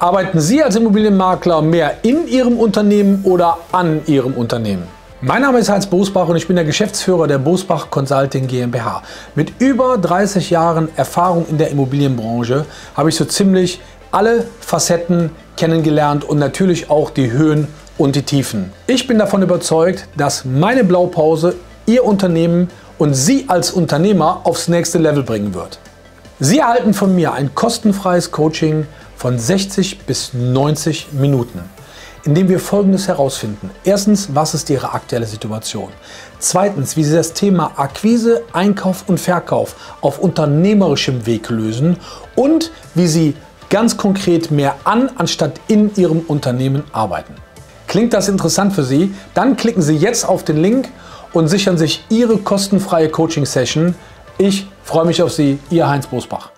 Arbeiten Sie als Immobilienmakler mehr in Ihrem Unternehmen oder an Ihrem Unternehmen? Mein Name ist Heinz Bosbach und ich bin der Geschäftsführer der Bosbach Consulting GmbH. Mit über 30 Jahren Erfahrung in der Immobilienbranche habe ich so ziemlich alle Facetten kennengelernt und natürlich auch die Höhen und die Tiefen. Ich bin davon überzeugt, dass meine Blaupause Ihr Unternehmen und Sie als Unternehmer aufs nächste Level bringen wird. Sie erhalten von mir ein kostenfreies Coaching von 60 bis 90 Minuten, in dem wir Folgendes herausfinden. Erstens, was ist Ihre aktuelle Situation? Zweitens, wie Sie das Thema Akquise, Einkauf und Verkauf auf unternehmerischem Weg lösen und wie Sie ganz konkret mehr an anstatt in Ihrem Unternehmen arbeiten. Klingt das interessant für Sie? Dann klicken Sie jetzt auf den Link und sichern sich Ihre kostenfreie Coaching-Session. Ich freue mich auf Sie, Ihr Heinz Bosbach.